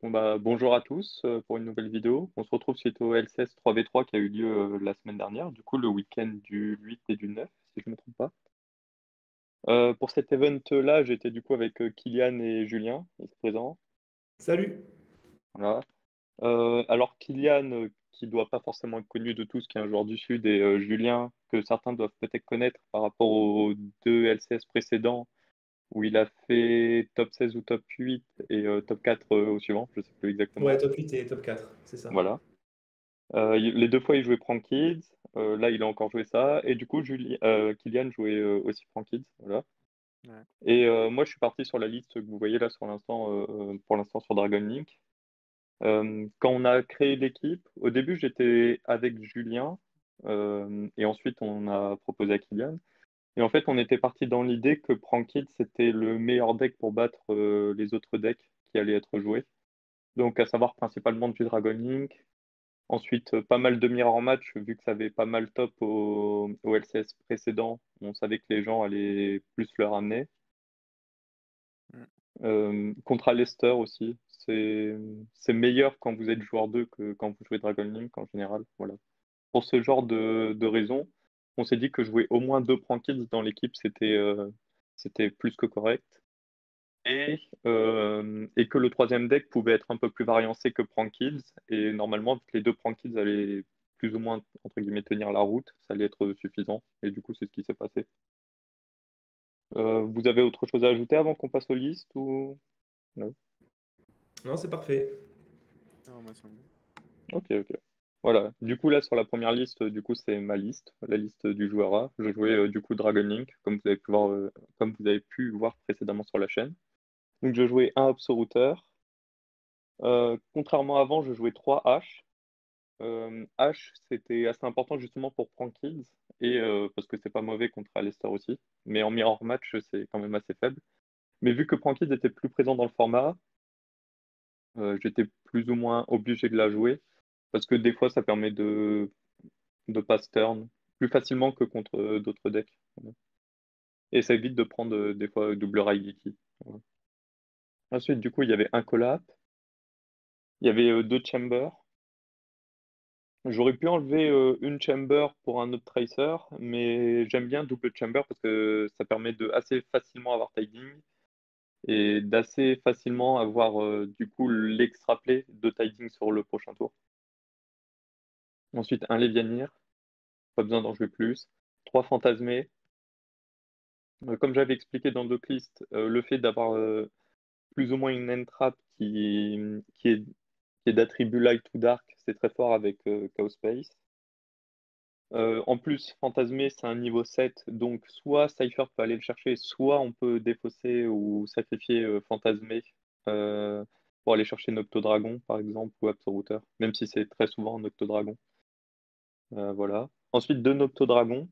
Bon bah, bonjour à tous euh, pour une nouvelle vidéo. On se retrouve suite au LCS 3v3 qui a eu lieu euh, la semaine dernière, du coup le week-end du 8 et du 9, si je ne me trompe pas. Euh, pour cet event-là, j'étais du coup avec Kylian et Julien, ils sont présents. Salut. Voilà. alors Kylian, qui doit pas forcément être connu de tous, qui est un joueur du Sud, et Julien, que certains doivent peut-être connaître par rapport aux deux LCS précédents, où il a fait top 16 ou top 8 et euh, top 4 euh, au suivant, je sais plus exactement. Ouais, top 8 et top 4, c'est ça. Voilà. Euh, les deux fois, il jouait Prank Kids. là, il a encore joué ça. Et du coup, Julie, Kylian jouait aussi Prank Kids. Voilà. Et moi, je suis parti sur la liste que vous voyez là sur l'instant, pour l'instant sur Dragon Link. quand on a créé l'équipe, au début, j'étais avec Julien. et ensuite, on a proposé à Kylian. Et en fait, on était parti dans l'idée que Prankid, c'était le meilleur deck pour battre euh, les autres decks qui allaient être joués. Donc, à savoir principalement du Dragon Link. Ensuite, euh, pas mal de mirror match, vu que ça avait pas mal top au, LCS précédent. On savait que les gens allaient plus le ramener. Mm. Euh, contre Alester aussi. C'est meilleur quand vous êtes joueur 2 que quand vous jouez Dragon Link en général. Voilà. Pour ce genre de, de raisons, on s'est dit que jouer au moins deux Prankids dans l'équipe, c'était euh, c'était plus que correct. Et, euh, et, que le troisième deck pouvait être un peu plus variancé que Prankids. Et normalement, les deux Prankids allaient plus ou moins, entre guillemets, tenir la route, ça allait être suffisant. Et du coup, c'est ce qui s'est passé. Euh, vous avez autre chose à ajouter avant qu'on passe aux listes ou... Non, non c'est parfait. ok, ok. Voilà, du coup là sur la première liste, du coup c'est ma liste, la liste du joueur A. Je jouais euh, du coup Dragon Link, comme vous avez pu voir, euh, comme vous avez pu voir précédemment sur la chaîne. Donc je jouais un Ops routeur. Euh, contrairement à avant, je jouais 3 H. H c'était assez important justement pour Kids et parce que c'est pas mauvais contre Alester aussi. Mais en mirror match, c'est quand même assez faible. Mais vu que Kids était plus présent dans le format, j'étais plus ou moins obligé de la jouer. Parce que des fois, ça permet de, de pass turn plus facilement que contre euh, d'autres decks. Et ça évite de prendre euh, des fois double Raigeki. Ensuite, du coup, il y avait un collab. Il y avait euh, deux chambers. J'aurais pu enlever une chamber pour un autre tracer, mais j'aime bien double chamber parce que ça permet de assez facilement avoir tiding et d'assez facilement avoir du coup l'extra play de tiding sur le prochain tour. Ensuite, un Lévianir. Pas besoin d'en jouer plus. Trois Fantasmés. Euh, comme j'avais expliqué dans Docklist, euh, le fait d'avoir euh, plus ou moins une entrap qui, est, qui est d'attribut light ou dark, c'est très fort avec Chaos Space. en plus, Fantasmé, c'est un niveau 7, donc soit Cypher peut aller le chercher, soit on peut défausser ou sacrifier Fantasmé pour aller chercher Noctodragon, par exemple, ou Absoluteur, même si c'est très souvent Noctodragon. Euh, voilà. Ensuite, deux Noctodragons.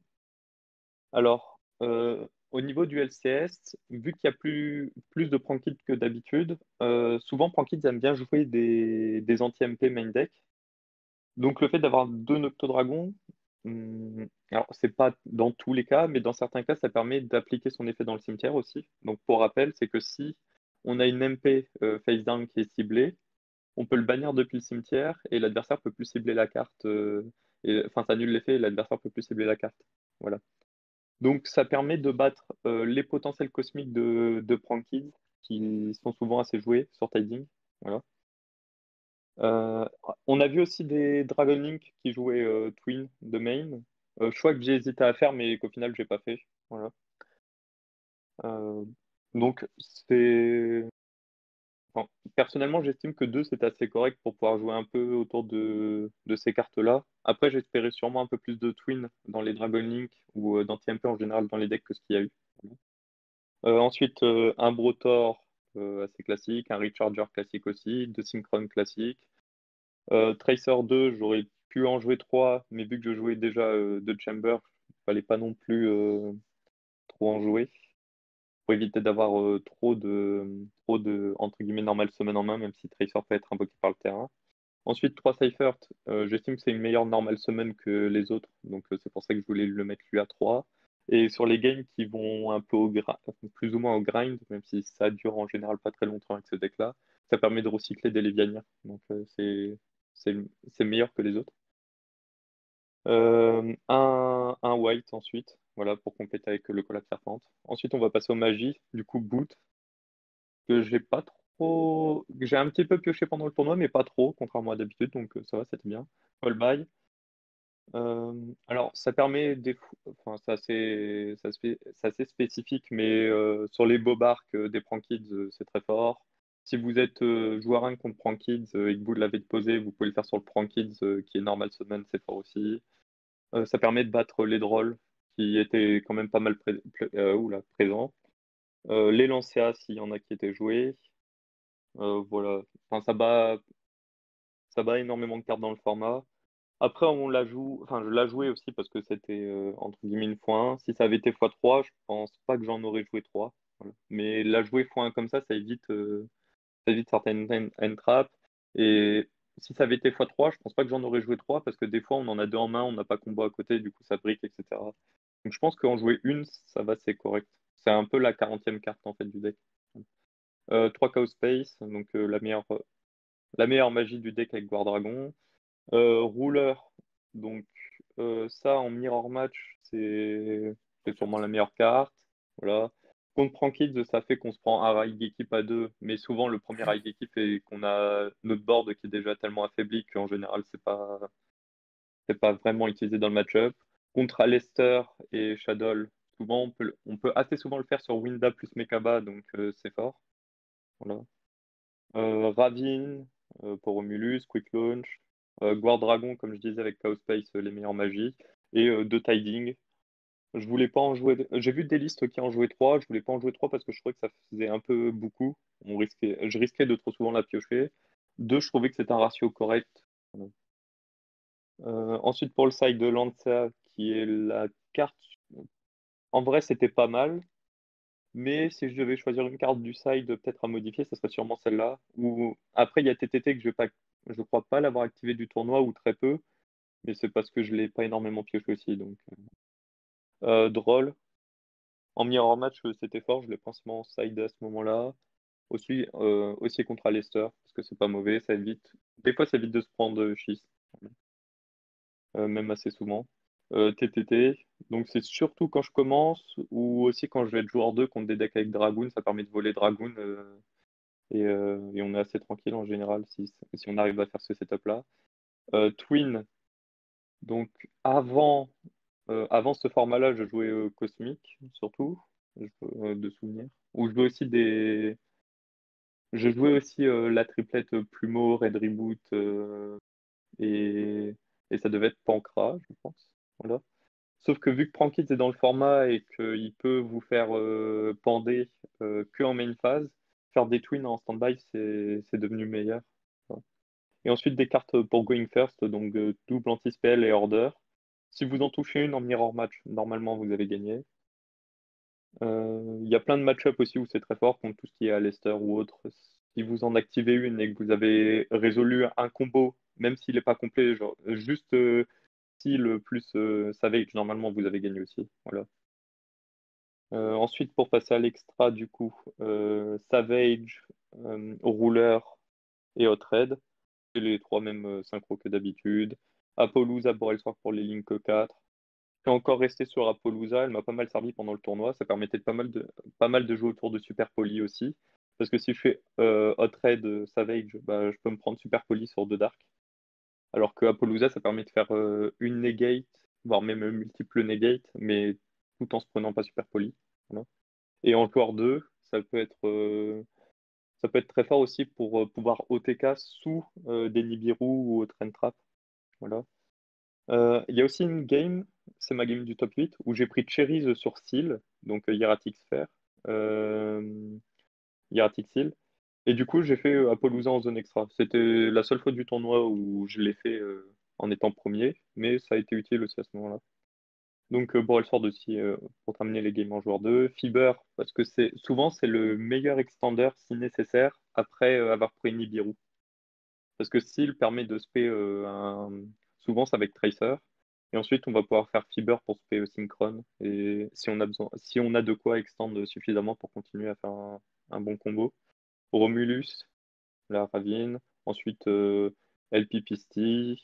Alors, euh, au niveau du LCS, vu qu'il y a plus, plus de Prankids que d'habitude, euh, souvent Prankids aiment bien jouer des, anti-MP main deck. Donc le fait d'avoir deux Noctodragons, hmm, alors c'est pas dans tous les cas, mais dans certains cas, ça permet d'appliquer son effet dans le cimetière aussi. Donc pour rappel, c'est que si on a une MP face down qui est ciblée, on peut le bannir depuis le cimetière et l'adversaire peut plus cibler la carte enfin, ça annule l'effet et l'adversaire peut plus cibler la carte. Voilà. Donc, ça permet de battre euh, les potentiels cosmiques de, de Prankids, qui sont souvent assez joués sur Tiding. Voilà. Euh, on a vu aussi des Dragon Link qui jouaient euh, Twin de main. choix que j'ai hésité à faire, mais qu'au final, j'ai pas fait. Voilà. donc, c'est personnellement, j'estime que 2 c'est assez correct pour pouvoir jouer un peu autour de, ces cartes-là. Après, j'espérais sûrement un peu plus de Twin dans les Dragon Link ou euh, dans TMP en général dans les decks que ce qu'il y a eu. Euh, ensuite, euh, un Brotor assez classique, un Recharger classique aussi, deux Synchron classiques. Tracer 2, j'aurais pu en jouer 3, mais vu que je jouais déjà deux Chamber, il fallait pas non plus trop en jouer pour éviter d'avoir euh, trop de trop de entre guillemets normal semaine en main, même si Tracer peut être invoqué par le terrain. Ensuite, 3 Seifert, euh, j'estime que c'est une meilleure normal summon que les autres, donc euh, c'est pour ça que je voulais le mettre lui à 3. Et sur les games qui vont un peu au plus ou moins au grind, même si ça dure en général pas très longtemps avec ce deck-là, ça permet de recycler des Lévianiens. Donc c'est meilleur que les autres. Un, white ensuite, voilà, pour compléter avec le collab serpente. Ensuite, on va passer aux magies. Du coup, boot, que j'ai pas trop. J'ai un petit peu pioché pendant le tournoi, mais pas trop, contrairement à d'habitude, donc euh, ça va, c'était bien. Call buy. Euh, alors, ça permet des. Enfin, c'est assez, spécifique, mais sur les beaux barques des Prankids, c'est très fort. Si vous êtes joueur 1 contre Prankids et que vous l'avez posé, vous pouvez le faire sur le Prankids qui est normal summon, c'est fort aussi. Euh, ça permet de battre les drôles qui étaient quand même pas mal euh, présents. Euh, les lancers s'il y en a qui étaient joués. voilà. Enfin, ça bat, ça bat énormément de cartes dans le format. Après, on la joue, enfin, je l'ai joué aussi parce que c'était entre guillemets une x1. Si ça avait été x3, je pense pas que j'en aurais joué 3. Mais la jouer x1 comme ça, ça évite, ça évite certaines entraps. Et si ça avait été x3, je pense pas que j'en aurais joué 3 parce que des fois on en a deux en main, on n'a pas combo à côté, du coup ça brique, etc. Donc je pense qu'en jouer une, ça va, c'est correct. C'est un peu la 40e carte en fait du deck. 3 euh, Chaos Space, donc euh, la, meilleure, la meilleure magie du deck avec Guard Dragon. Euh, Ruler, donc ça en mirror match, c'est sûrement la meilleure carte. Voilà. Contre Prankids, ça fait qu'on se prend un raid équipe à deux, mais souvent le premier raid équipe est qu'on a notre board qui est déjà tellement affaibli qu'en général c'est pas c'est pas vraiment utilisé dans le match-up. Contre Alester et Shadow, souvent on peut, assez souvent le faire sur Winda plus Mekaba, donc euh, c'est fort. Voilà. Euh, Ravine euh, pour Romulus, Quick Launch, Guard Dragon, comme je disais avec Chaos Space, les meilleures magies, et deux Tiding je voulais pas en jouer. J'ai vu des listes qui en jouaient 3. Je voulais pas en jouer 3 parce que je trouvais que ça faisait un peu beaucoup. On risquait... Je risquais de trop souvent la piocher. Deux, je trouvais que c'était un ratio correct. Ensuite, pour le side de Lancia, qui est la carte. En vrai, c'était pas mal. Mais si je devais choisir une carte du side peut-être à modifier, ça serait sûrement celle-là. Ou après, il y a TTT que je ne je crois pas l'avoir activé du tournoi ou très peu. Mais c'est parce que je l'ai pas énormément pioché aussi. Donc, euh, euh, drôle. En mirror match, euh, c'était fort. Je l'ai principalement side à ce moment-là. Aussi, euh, aussi contre Leicester, parce que c'est pas mauvais. Ça évite. Des fois, ça évite de se prendre schiste. même assez souvent. TTT. Donc, c'est surtout quand je commence ou aussi quand je vais être joueur 2 contre des decks avec Dragoon. Ça permet de voler Dragoon. Et, et, on est assez tranquille en général si, on arrive à faire ce setup-là. Twin. Donc, avant euh, avant ce format-là, je jouais euh, Cosmic, surtout, euh, de souvenirs. Ou je jouais aussi des. Je jouais aussi la triplette Plumeau, Red Reboot, et... et ça devait être Pancra, je pense. Sauf que vu que Prankit est dans le format et qu'il peut vous faire pander que en main phase, faire des twins en stand-by, c'est devenu meilleur. Et ensuite des cartes pour Going First, donc double anti-spell et order. Si vous en touchez une en mirror match, normalement vous avez gagné. Euh, il y a plein de match-up aussi où c'est très fort contre tout ce qui est à Leicester ou autre. Si vous en activez une et que vous avez résolu un combo, même s'il n'est pas complet, genre juste euh, le plus euh, Savage, normalement vous avez gagné aussi. Voilà. ensuite, pour passer à l'extra, du coup, Savage, Rouleur et Hot Red. C'est les trois mêmes synchro que d'habitude. Apollousa soir pour les Link 4. Je suis encore resté sur Apollousa, elle m'a pas mal servi pendant le tournoi, ça permettait pas mal de, pas jouer autour de Super Poly aussi. Parce que si je fais euh, Hot Red euh, Savage, bah, je peux me prendre Super Poly sur deux Dark. Alors que Apollousa, ça permet de faire euh, une negate, voire même multiple negate, mais tout en se prenant pas Super Poly. Et en joueur 2, ça peut être très fort aussi pour pouvoir OTK sous des Nibiru ou Train Trap. Voilà. Euh, il y a aussi une game, c'est ma game du top 8, où j'ai pris Cherries sur Seal, donc euh, Hieratic Sphere, euh, Hieratic Seal. Et du coup, j'ai fait euh, en zone extra. C'était la seule fois du tournoi où je l'ai fait en étant premier, mais ça a été utile aussi à ce moment-là. Donc, euh, sort aussi pour terminer les games en joueur 2. Fiber, parce que c'est souvent c'est le meilleur extender si nécessaire après avoir pris Nibiru. Parce que Seal permet de spé euh, un... souvent c'est avec Tracer. Et ensuite, on va pouvoir faire Fiber pour se PO synchrone. Et si on a besoin, si on a de quoi extendre suffisamment pour continuer à faire un bon combo. Romulus, la Ravine. Ensuite, euh, LP Pisty,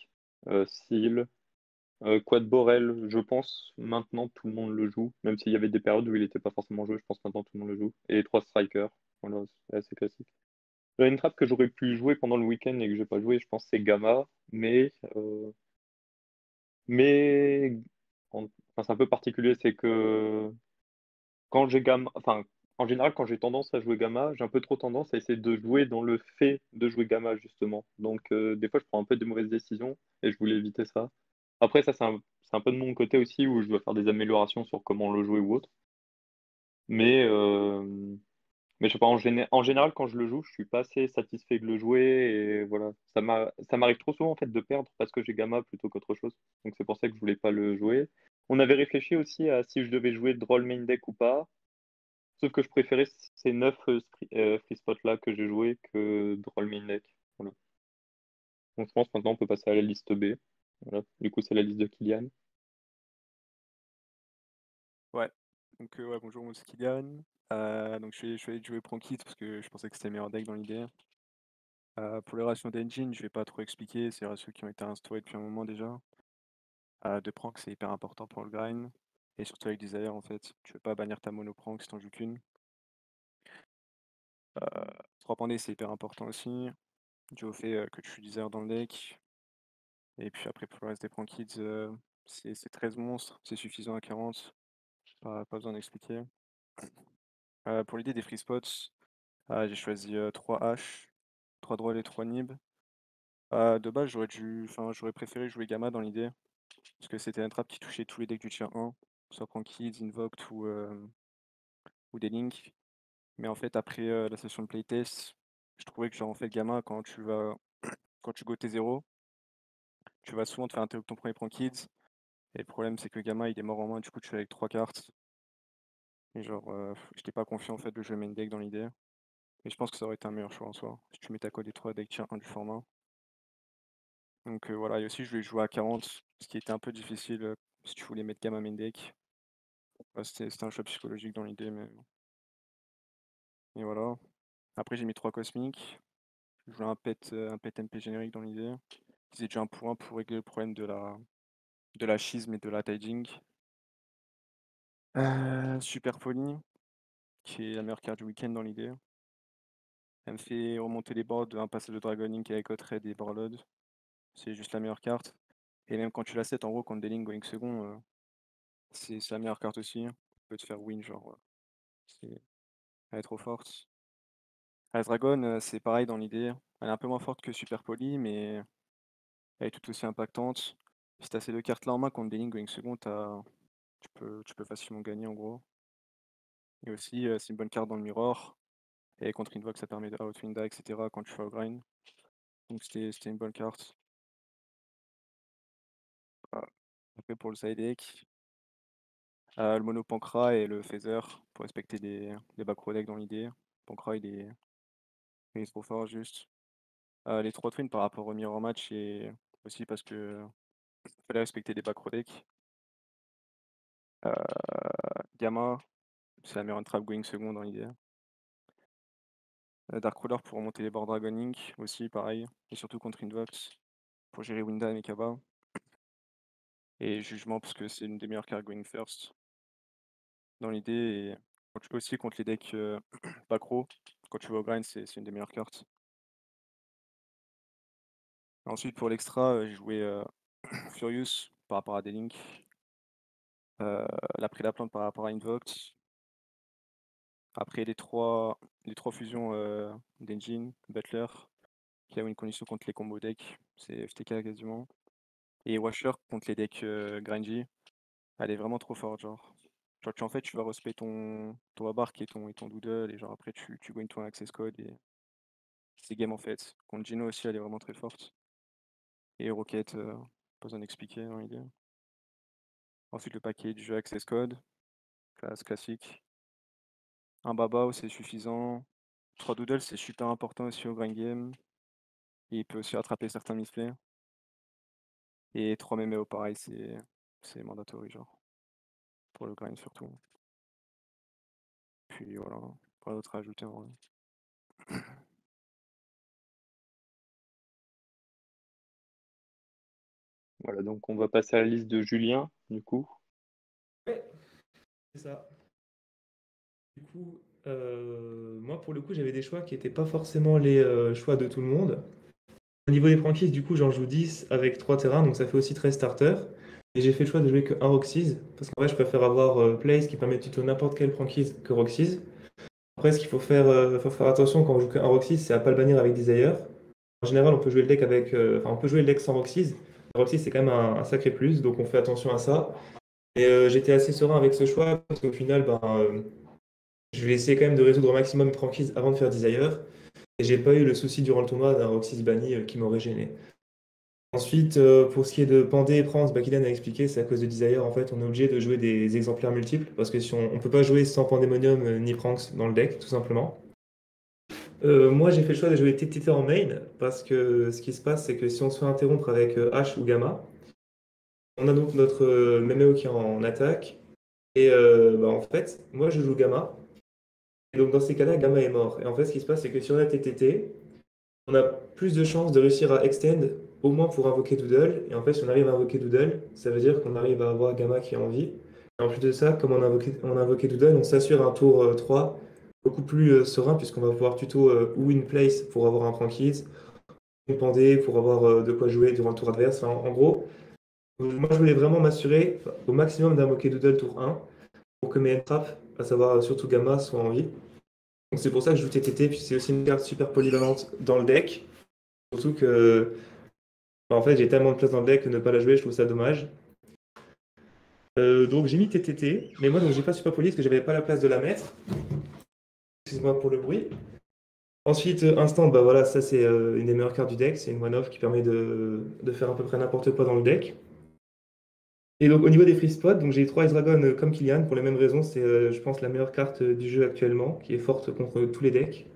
euh, Seal. Euh, Quad Borel, je pense maintenant tout le monde le joue, même s'il y avait des périodes où il n'était pas forcément joué, je pense maintenant tout le monde le joue. Et trois strikers, c'est assez classique. Là, une trappe que j'aurais pu jouer pendant le week-end et que j'ai pas joué, je pense c'est Gamma, mais euh, mais en- enfin, c'est un peu particulier, c'est que quand j'ai Gamma, enfin en général quand j'ai tendance à jouer Gamma, j'ai un peu trop tendance à essayer de jouer dans le fait de jouer Gamma justement. Donc euh, des fois je prends un peu des mauvaises décisions et je voulais éviter ça. Après ça c'est un, peu de mon côté aussi où je dois faire des améliorations sur comment le jouer ou autre. Mais euh, Mais je sais pas, en géné- en général, quand je le joue, je suis pas assez satisfait de le jouer et voilà. Ça m'a, ça m'arrive trop souvent de perdre parce que j'ai Gamma plutôt qu'autre chose. Donc c'est pour ça que je voulais pas le jouer. On avait réfléchi aussi à si je devais jouer Droll main deck ou pas. Sauf que je préférais ces 9 free spots là que j'ai joué que Droll main deck. Voilà. Donc je pense maintenant on peut passer à la liste B. Du coup, c'est la liste de Kylian. Ouais. Donc, euh, ouais, bonjour, c'est Kylian. Euh, donc, je vais aller jouer Prankit parce que je pensais que c'était le meilleur deck dans l'idée. Euh, pour les ratios d'engine, je vais pas trop expliquer, c'est les ratios qui ont été instaurés depuis un moment déjà. Euh, de prank, c'est hyper important pour le grind. Et surtout avec des airs en fait. Tu veux pas bannir ta mono prank si t'en joues qu'une. Euh, 3 pandés, c'est hyper important aussi. Dû au fait euh, que tu joues des airs dans le deck. Et puis après, pour le reste des prankids, euh, c'est c'est 13 monstres, c'est suffisant à 40. Pas, besoin d'expliquer. Euh, pour l'idée des free spots, euh, j'ai choisi 3 H, 3 drôles et 3 nib. Euh, de base, j'aurais dû, j'aurais préféré jouer Gamma dans l'idée, parce que c'était un trap qui touchait tous les decks du tier 1, soit Prankids, Invoked ou, ou des Link. Mais en fait, après la session de playtest, je trouvais que genre en fait Gamma, quand tu vas quand tu go T0, tu vas souvent te faire interrupt ton premier Prankids. Et le problème c'est que Gamma il est mort en main, du coup tu fais avec 3 cartes. Et genre, euh, j'étais pas confiant en fait de jouer main deck dans l'idée. Mais je pense que ça aurait été un meilleur choix en soi, si tu mets ta code des 3 decks tier 1 du format. Donc voilà, et aussi je voulais jouer à 40, ce qui était un peu difficile si tu voulais mettre Gamma main deck. C'était un choix psychologique dans l'idée, mais. Et voilà. Après j'ai mis 3 cosmiques. Je jouais un pet, euh, un pet MP générique dans l'idée. J'ai déjà un point pour régler le problème de la de la schisme et de la tiding. Euh, Super Poly, qui est la meilleure carte du week-end dans l'idée. Elle me fait remonter les boards un passage de Dragon Link avec Red et Borload. C'est juste la meilleure carte. Et même quand tu la set en gros contre des Link going second, euh, c'est la meilleure carte aussi. On peut te faire win, genre. euh, Elle est trop forte. La Dragon, euh, c'est pareil dans l'idée. Elle est un peu moins forte que Super Poly, mais elle est tout aussi impactante. Si t'as ces deux cartes là en main contre des Link going second, t'as- tu peux, tu peux facilement gagner en gros. Et aussi, euh, c'est une bonne carte dans le mirror. Et contre Invoke, ça permet de outwinda, etc. quand tu fais au grind. Donc c'était une bonne carte. Voilà. Après pour le side deck, euh, le mono Pankra et le Phaser pour respecter les, les back row deck dans l'idée. Pankra il est, trop fort juste. Euh, les trois twins par rapport au mirror match et aussi parce que fallait respecter les back row deck. Euh, Gamma, c'est la meilleure trap going second dans l'idée. Euh, Darkruler pour remonter les boards Dragon Link aussi pareil. Et surtout contre Invox pour gérer Winda et Mekaba. Et Jugement parce que c'est une des meilleures cartes going first dans l'idée. Et aussi contre les decks euh, backrow, quand tu vas au grind, c'est une des meilleures cartes. Ensuite pour l'extra, j'ai joué Furious par rapport à des links. La pris la plante par rapport à Invoked. Après les trois, les trois fusions d'Engine, Butler, qui a une condition contre les combos decks, c'est FTK quasiment. Et Washer contre les decks grindy, elle est vraiment trop forte genre. Genre tu, en fait tu vas respect ton, ton Abark et ton, et ton Doodle et genre après tu, tu gagnes ton access code et c'est game en fait. Contre Gino aussi elle est vraiment très forte. Et Rocket, euh, pas besoin d'expliquer dans l'idée. Ensuite le jeu access code, classe classique. Un Babao c'est suffisant. 3 Doodle c'est super important aussi au grind game. Il peut aussi rattraper certains misplays. Et 3 Méméo pareil, c'est c'est mandatory, genre. Pour le grind surtout. Puis voilà, pas d'autre à ajouter en vrai. Voilà, donc on va passer à la liste de Julien, du coup. Ouais, c'est ça. Du coup, euh, moi pour le coup, j'avais des choix qui n'étaient pas forcément les euh, choix de tout le monde. Au niveau des franchises, du coup, j'en joue 10 avec 3 terrains, donc ça fait aussi 13 starters. Et j'ai fait le choix de jouer que un Roxys, parce qu'en vrai, je préfère avoir euh, Place qui permet de tuto n'importe quelle franchise que Roxys. Après, ce qu'il faut faire, euh, faut faire attention quand on joue que un Roxys, c'est à pas le bannir avec Desire. En général, on peut jouer le deck avec, euh, on peut jouer le deck sans Roxys. Roxys, c'est quand même un, sacré plus, donc on fait attention à ça. Et euh, j'étais assez serein avec ce choix, parce qu'au final, ben, je vais essayer quand même de résoudre au maximum mes franchises avant de faire Desire. Et j'ai pas eu le souci durant le tournoi d'un Roxys banni qui m'aurait gêné. Ensuite, euh, pour ce qui est de Pandé et Prance, Kylian a expliqué, c'est à cause de Desire, en fait, on est obligé de jouer des exemplaires multiples, parce que si on ne peut pas jouer sans Pandemonium euh, ni Pranks dans le deck, tout simplement. Euh, moi, j'ai fait le choix de jouer TTT en main, parce que ce qui se passe, c'est que si on se fait interrompre avec H ou Gamma, on a donc notre Memeo qui est en attaque, et bah, en fait, moi je joue Gamma, et donc dans ces cas-là, Gamma est mort. Et en fait, ce qui se passe, c'est que si on a TTT, on a plus de chances de réussir à extend, au moins pour invoquer Doodle. Et en fait, si on arrive à invoquer Doodle, ça veut dire qu'on arrive à avoir Gamma qui est en vie. Et en plus de ça, comme on a invoqué, on a Doodle, on s'assure un tour euh, 3 beaucoup plus euh, serein, puisqu'on va pouvoir tuto euh, ou in place pour avoir un Frankies, ou Pandé pour avoir euh, de quoi jouer durant le tour adverse. En, gros, moi je voulais vraiment m'assurer au maximum d'invoquer Doodle tour 1 pour que mes entraps, à savoir euh, surtout Gamma, soient en vie. Donc c'est pour ça que je joue TTT, puis c'est aussi une carte super polyvalente dans le deck. Surtout que, en fait, j'ai tellement de place dans le deck que ne pas la jouer, je trouve ça dommage. Euh, donc j'ai mis TTT, mais moi donc j'ai pas super poli parce que j'avais pas la place de la mettre. Excuse-moi pour le bruit. Ensuite, euh, instant, bah voilà, ça c'est euh, une des meilleures cartes du deck, c'est une one-off qui permet de, faire à peu près n'importe quoi dans le deck. Et donc au niveau des free spots, j'ai trois Dragon comme Kylian pour les mêmes raisons, c'est je pense la meilleure carte du jeu actuellement, qui est forte contre tous les decks.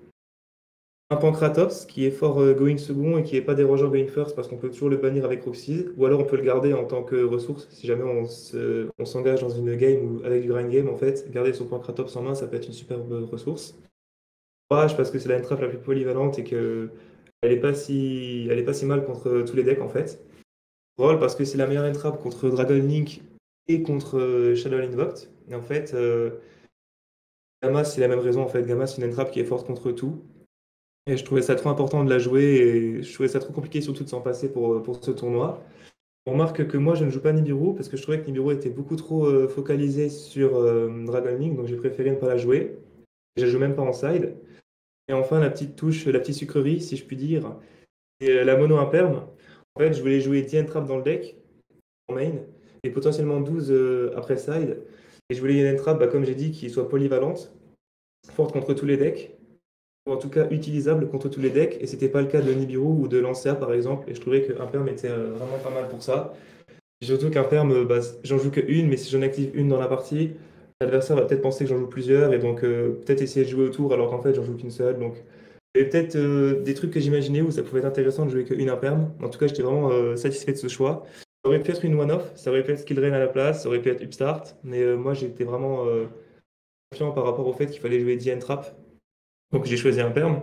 Un Pancratops qui est fort euh, going second et qui n'est pas dérangeant going first parce qu'on peut toujours le bannir avec Roxy, ou alors on peut le garder en tant que ressource si jamais on se- on s'engage dans une game ou avec du grind game en fait, garder son Pancratops en main ça peut être une superbe ressource. Courage parce que c'est la entrave la plus polyvalente et que elle est pas si, mal contre tous les decks en fait. Roll parce que c'est la meilleure entrave contre Dragon Link et contre euh, Shadow Invoked. Et en fait, euh, Gamma c'est la même raison en fait. Gamma c'est une entrave qui est forte contre tout. Et je trouvais ça trop important de la jouer et je trouvais ça trop compliqué surtout de s'en passer pour, pour ce tournoi. On remarque que moi je ne joue pas Nibiru parce que je trouvais que Nibiru était beaucoup trop euh, focalisé sur euh, Dragon Link, donc j'ai préféré ne pas la jouer. Je la joue même pas en side. Et enfin la petite touche, la petite sucrerie si je puis dire, c'est la mono imperme. En fait je voulais jouer 10 trap dans le deck en main et potentiellement 12 euh, après side. Et je voulais une entrap, bah, comme j'ai dit, qui soit polyvalente, forte contre tous les decks en tout cas utilisable contre tous les decks, et c'était pas le cas de Nibiru ou de Lancia par exemple, et je trouvais qu'un perm était euh, vraiment pas mal pour ça. Surtout qu'un perm, euh, bah, j'en joue que une, mais si j'en active une dans la partie, l'adversaire va peut-être penser que j'en joue plusieurs, et donc euh, peut-être essayer de jouer autour alors qu'en fait j'en joue qu'une seule. Donc il y avait peut-être des trucs que j'imaginais où ça pouvait être intéressant de jouer qu'une imperm. En tout cas, j'étais vraiment satisfait de ce choix. Ça aurait pu être une one-off, ça aurait pu être Skill Drain à la place, ça aurait pu être Upstart, mais moi j'étais vraiment confiant par rapport au fait qu'il fallait jouer DN Trap. Donc j'ai choisi un perm.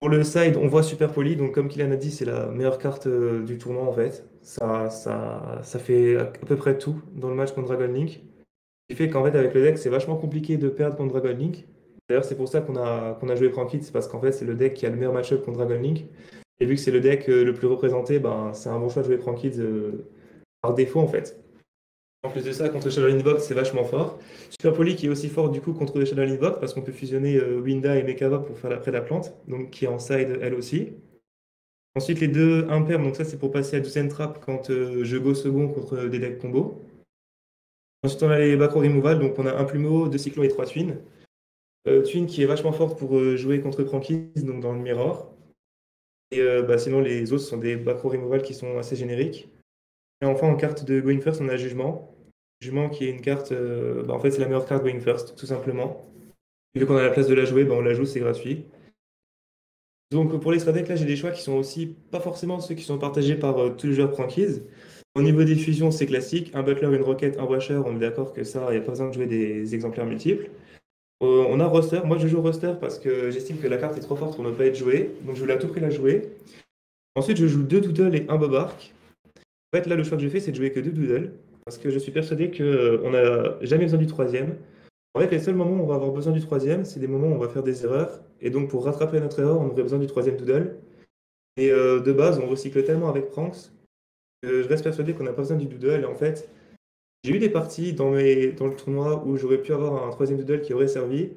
Pour le side, on voit Super Poly, donc comme Kylian a dit, c'est la meilleure carte euh, du tournoi en fait. Ça, fait à peu près tout dans le match contre Dragon Link. Ce qui fait qu'en fait avec le deck, c'est vachement compliqué de perdre contre Dragon Link. D'ailleurs, c'est pour ça qu'on a, a joué Prankit, c'est parce qu'en fait c'est le deck qui a le meilleur match-up contre Dragon Link. Et vu que c'est le deck euh, le plus représenté, ben, c'est un bon choix de jouer Prankit euh, par défaut en fait. En plus de ça, contre Shadow Invoke, c'est vachement fort. Super Poly qui est aussi fort du coup contre Shadow Invoke parce qu'on peut fusionner euh, Winda et Mekava pour faire la plante, donc qui est en side elle aussi. Ensuite, les deux imperm, donc ça c'est pour passer à 12 trap quand euh, je go second contre des decks combo. Ensuite, on a les backrow removal, donc on a un plumeau, deux cyclones et trois twins. Euh, twin qui est vachement forte pour euh, jouer contre Prankis, donc dans le mirror. Et euh, bah, sinon, les autres sont des backrow removal qui sont assez génériques. Et enfin, en carte de Going First, on a Jugement. Jugement qui est une carte, euh, bah, en fait, c'est la meilleure carte Going First, tout simplement. Vu qu'on a la place de la jouer, bah, on la joue, c'est gratuit. Donc pour les strat decks, là, j'ai des choix qui sont aussi pas forcément ceux qui sont partagés par euh, tous les joueurs Prankies. Au niveau des fusions, c'est classique. Un butler, une roquette, un washer, on est d'accord que ça, il n'y a pas besoin de jouer des exemplaires multiples. Euh, on a roster. Moi, je joue roster parce que j'estime que la carte est trop forte pour ne pas être jouée. Donc, je voulais à tout prix la jouer. Ensuite, je joue deux doodles et un bobark. En fait, là, le choix que j'ai fait, c'est de jouer que deux doodles. Parce que je suis persuadé qu'on n'a jamais besoin du troisième. En fait, les seuls moments où on va avoir besoin du troisième, c'est des moments où on va faire des erreurs. Et donc, pour rattraper notre erreur, on aurait besoin du troisième doodle. Et euh, de base, on recycle tellement avec Pranks que je reste persuadé qu'on n'a pas besoin du doodle. Et en fait, j'ai eu des parties dans, mes, dans le tournoi où j'aurais pu avoir un troisième doodle qui aurait servi.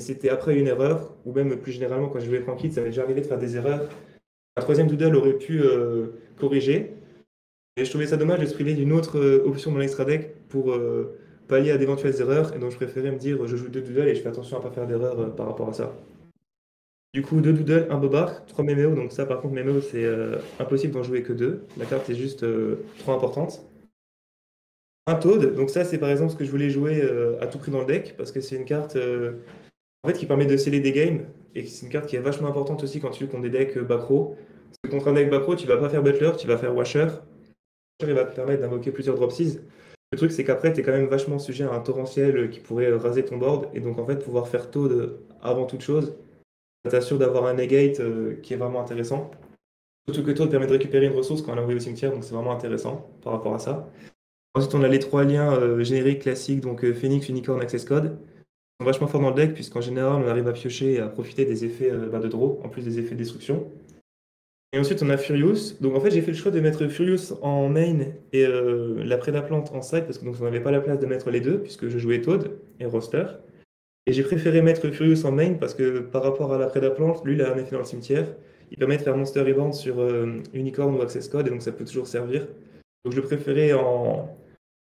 C'était après une erreur, ou même plus généralement quand je jouais Prankit, ça m'est déjà arrivé de faire des erreurs. Un troisième doodle aurait pu euh, corriger. Et je trouvais ça dommage de se priver d'une autre euh, option dans l'extra deck pour pallier à d'éventuelles erreurs. Et donc je préférais me dire je joue deux doodles et je fais attention à ne pas faire d'erreur par rapport à ça. Du coup, deux doodles, un bobar, trois méméo. Donc ça, par contre, méméo, c'est euh, impossible d'en jouer que deux. La carte est juste euh, trop importante. Un Toad. Donc ça, c'est par exemple ce que je voulais jouer euh, à tout prix dans le deck, parce que c'est une carte en fait, qui permet de sceller des games, et c'est une carte qui est vachement importante aussi quand tu joues contre des decks backrow. Parce que contre un deck backrow, tu vas pas faire Butler, tu vas faire Washer. Il va te permettre d'invoquer plusieurs dropsies. Le truc, c'est qu'après, tu es quand même vachement sujet à un torrentiel qui pourrait raser ton board, et donc en fait, pouvoir faire Toad avant toute chose, ça t'assure d'avoir un negate euh, qui est vraiment intéressant. Surtout que te permet de récupérer une ressource quand elle est envoyée au cimetière, donc c'est vraiment intéressant par rapport à ça. Ensuite, on a les trois liens euh, génériques classiques, donc euh, Phoenix, Unicorn, Access Code. Ils sont vachement forts dans le deck, puisqu'en général, on arrive à piocher et à profiter des effets bah, de draw, en plus des effets de destruction. Et ensuite, on a Furious. Donc en fait, j'ai fait le choix de mettre Furious en main et la Prédaplante en side, parce que donc on n'avait pas la place de mettre les deux, puisque je jouais Toad et Roster. Et j'ai préféré mettre Furious en main parce que par rapport à la Prédaplante, lui, il a un effet dans le cimetière. Il permet de faire Monster Reborn sur euh, Unicorn ou Access Code, et donc ça peut toujours servir. Donc je le préférais en,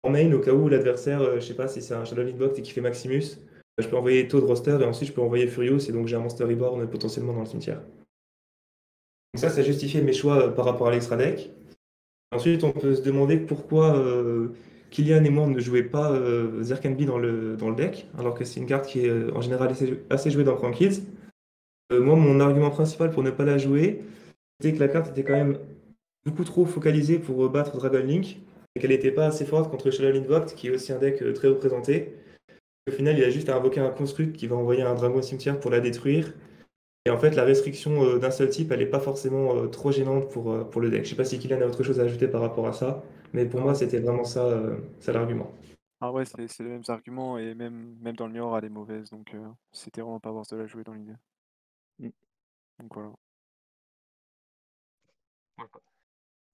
en main au cas où l'adversaire, euh, je sais pas si c'est un Shadow Box et qui fait Maximus, je peux envoyer Toad Roster et ensuite je peux envoyer Furious et donc j'ai un Monster Reborn potentiellement dans le cimetière. Donc ça, ça justifie mes choix euh, par rapport à l'extra deck. Ensuite, on peut se demander pourquoi Kylian et moi, ne jouait pas euh, dans le, dans le deck, alors que c'est une carte qui est euh, en général assez, jouée dans Kids. Euh, moi, mon argument principal pour ne pas la jouer, c'était que la carte était quand même beaucoup trop focalisée pour battre Dragon Link, et qu'elle n'était pas assez forte contre Shadow Voct, qui est aussi un deck très représenté. Au final, il a juste à invoquer un construct qui va envoyer un dragon cimetière pour la détruire. Et en fait, la restriction d'un seul type, elle n'est pas forcément trop gênante pour, pour le deck. Je ne sais pas si Kylian a autre chose à ajouter par rapport à ça. Mais pour moi, c'était vraiment ça, euh, ça l'argument. Ah ouais, c'est les mêmes arguments et même, même dans le mirror, elle est mauvaise, donc euh, c'était vraiment pas worth de la jouer dans l'idée. Mm. Donc voilà.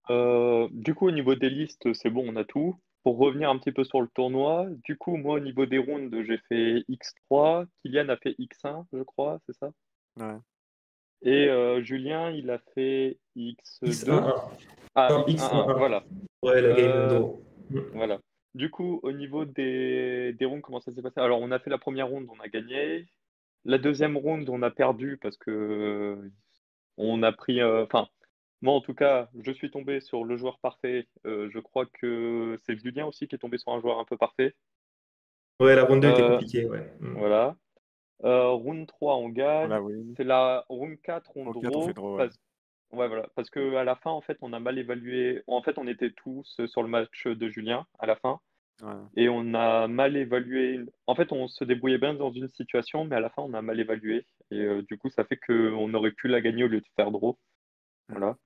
Euh, du coup, au niveau des listes, c'est bon, on a tout. Pour revenir un petit peu sur le tournoi, du coup, moi, au niveau des rounds, j'ai fait X3, Kylian a fait X1, je crois, c'est ça? Ouais. Et Julien, il a fait X2. X1. Ah, X1, voilà. Ouais, la game euh. Voilà. Du coup, au niveau des, des rounds, comment ça s'est passé? Alors, on a fait la première round, on a gagné. La deuxième round, on a perdu parce que on a pris. Euh, enfin, moi en tout cas, je suis tombé sur le joueur parfait. Euh, je crois que c'est Julien aussi qui est tombé sur un joueur un peu parfait. Ouais, la round 2 était compliquée, ouais. Mm. Voilà. round 3, on gagne. C'est la round 4, on draw. Ouais, voilà, parce que à la fin, en fait, on a mal évalué. En fait, on était tous sur le match de Julien à la fin, et on a mal évalué. En fait, on se débrouillait bien dans une situation, mais à la fin, on a mal évalué, et euh, du coup, ça fait qu'on aurait pu la gagner au lieu de faire draw. Voilà.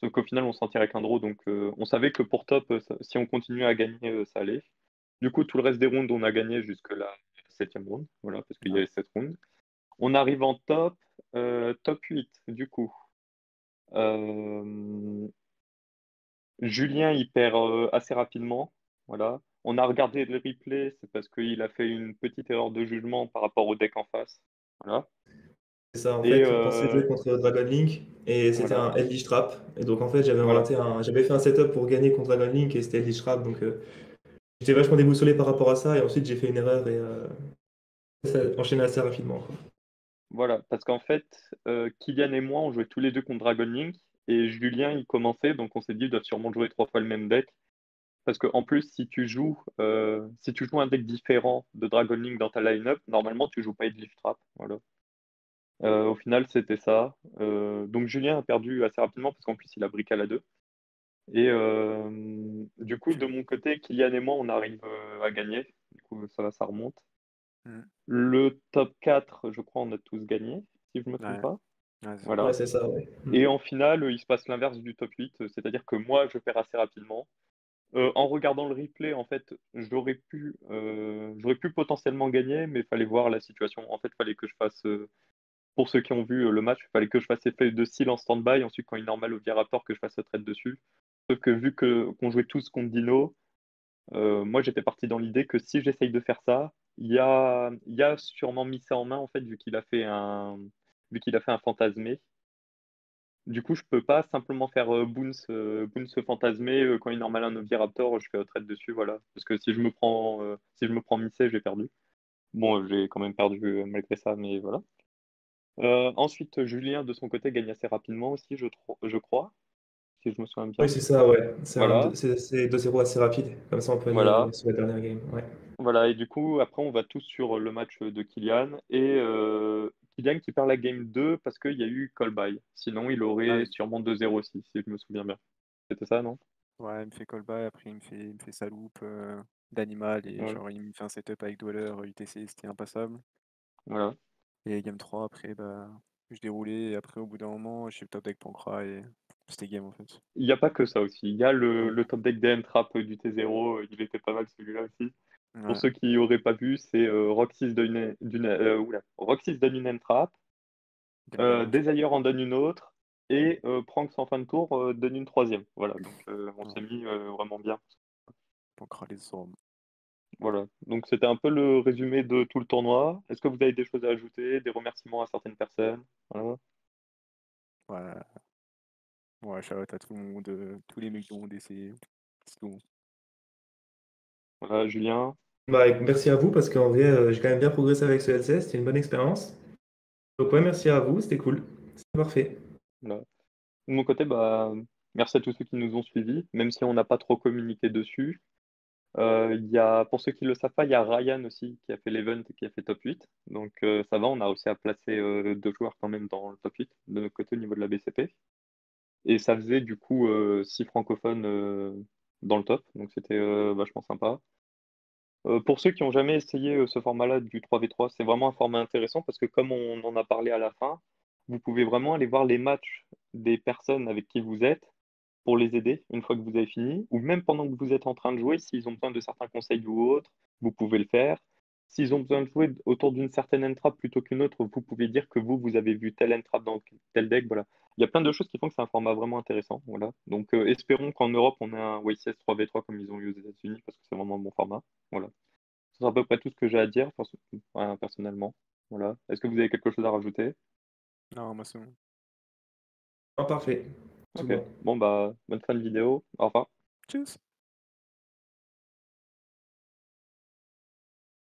Sauf qu'au final, on s'en tirait qu'un draw, donc euh, on savait que pour top, si on continuait à gagner, euh, ça allait. Du coup, tout le reste des rounds, on a gagné jusque la septième round, voilà, parce qu'il y avait sept rounds. On arrive en top, top 8, du coup. Euh, Julien, il perd euh, assez rapidement. Voilà. On a regardé le replay, c'est parce qu'il a fait une petite erreur de jugement par rapport au deck en face. Voilà. C'est ça, en fait, on pensait jouer euh, contre Dragon Link et c'était un Eldritch Trap. Et donc, en fait, j'avais un... j'avais fait un setup pour gagner contre Dragon Link et c'était Eldritch Trap. Donc, j'étais vachement déboussolé par rapport à ça. Et ensuite, j'ai fait une erreur et ça a enchaîné assez rapidement. Voilà, parce qu'en fait, euh, Kylian et moi, on jouait tous les deux contre Dragon Link, et Julien, il commençait, donc on s'est dit, il doit sûrement jouer trois fois le même deck. Parce qu'en plus, si tu joues euh, si tu joues un deck différent de Dragon Link dans ta line-up, normalement, tu joues pas Edlift Trap. Voilà. Euh, au final, c'était ça. donc Julien a perdu assez rapidement, parce qu'en plus, il a briqué à la 2. Et euh, du coup, de mon côté, Kylian et moi, on arrive euh, à gagner. Du coup, ça va, ça remonte. Mm. Le top 4, je crois, on a tous gagné, si je me trompe Ouais. pas. Ouais, Voilà. Ouais, c'est ça, ouais. Mm. Et en finale, il se passe l'inverse du top 8, c'est-à-dire que moi, je perds assez rapidement. Euh, en regardant le replay, en fait, j'aurais pu, euh, j'aurais pu potentiellement gagner, mais il fallait voir la situation. En fait, il fallait que je fasse, euh, pour ceux qui ont vu euh, le match, il fallait que je fasse effet de style en stand-by, ensuite quand il est normal au Raptor que je fasse trade dessus. Sauf que vu qu'on jouait tous contre Dino, euh, moi j'étais parti dans l'idée que si j'essaye de faire ça, il y a, y a sûrement mis en main en fait, vu qu'il a fait un, vu qu'il a fait un fantasmé. Du coup, je peux pas simplement faire euh, Boons, euh, fantasmé euh, quand il est normal un Oviraptor, je fais trade dessus, voilà. Parce que si je me prends, si je me Missé, j'ai perdu. Bon, j'ai quand même perdu malgré ça, mais voilà. Ensuite, Julien, de son côté, gagne assez rapidement aussi, je, je crois, si je me souviens bien. Oui, c'est ça, ouais. C'est Voilà. un- c'est- c'est 2-0 assez rapide. Comme ça, on peut aller Voilà. sur la dernière game. Ouais. Voilà, et du coup, après, on va tous sur le match de Kylian. Et euh, Kylian qui perd la game 2 parce qu'il y a eu call by. Sinon, il aurait sûrement 2-0 aussi, si je me souviens bien. C'était ça, non? Ouais, il me fait call by, après il me fait, il me fait sa loupe euh, d'animal et Ouais. genre il me fait un setup avec Dweller, UTC, c'était impassable. Voilà. Et game 3, après, bah, je déroulais et après au bout d'un moment, je suis le top deck Pancra et c'était game en fait. Il n'y a pas que ça aussi. Il y a le, le top deck DN Trap du T0, il était pas mal celui-là aussi. Ouais. Pour ceux qui n'auraient pas vu, c'est euh, Roxys donne une, euh, trap, euh, en donne une autre, et euh, Pranks en fin de tour euh, donne une troisième. Voilà, donc euh, on Ouais. s'est mis euh, vraiment bien. Les hommes. Voilà, donc c'était un peu le résumé de tout le tournoi. Est-ce que vous avez des choses à ajouter, des remerciements à certaines personnes? Voilà. Ouais. Ouais, shout out à tout le monde, euh, tous les mecs qui ont essayé. C'est tout. Voilà, Julien. Bah, merci à vous parce qu'en vrai, euh, j'ai quand même bien progressé avec ce LCS. C'était une bonne expérience. Donc, ouais, merci à vous. C'était cool. C'était parfait. Voilà. De mon côté, bah, merci à tous ceux qui nous ont suivis, même si on n'a pas trop communiqué dessus. Euh, il y a, pour ceux qui ne le savent pas, il y a Ryan aussi qui a fait l'event et qui a fait top 8. Donc euh, ça va, on a réussi à placer euh, deux joueurs quand même dans le top 8 de notre côté au niveau de la BCP. Et ça faisait du coup euh, six francophones euh, dans le top, donc c'était euh, vachement sympa. Euh, pour ceux qui n'ont jamais essayé euh, ce format-là du 3v3, c'est vraiment un format intéressant parce que comme on en a parlé à la fin, vous pouvez vraiment aller voir les matchs des personnes avec qui vous êtes pour les aider une fois que vous avez fini, ou même pendant que vous êtes en train de jouer, s'ils ont besoin de certains conseils ou autres, vous pouvez le faire. S'ils ont besoin de jouer autour d'une certaine entrap plutôt qu'une autre, vous pouvez dire que vous, vous avez vu telle entrap dans tel deck. Voilà. Il y a plein de choses qui font que c'est un format vraiment intéressant. Voilà. Donc euh, espérons qu'en Europe, on ait un YCS 3v3 comme ils ont eu aux États-Unis, parce que c'est vraiment un bon format. Voilà. C'est à peu près tout ce que j'ai à dire enfin, personnellement. Voilà. Est-ce que vous avez quelque chose à rajouter? Non, moi c'est bon. Ah, parfait. Bon. Bon bah bonne fin de vidéo. Au revoir. Tchuss